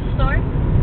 good start.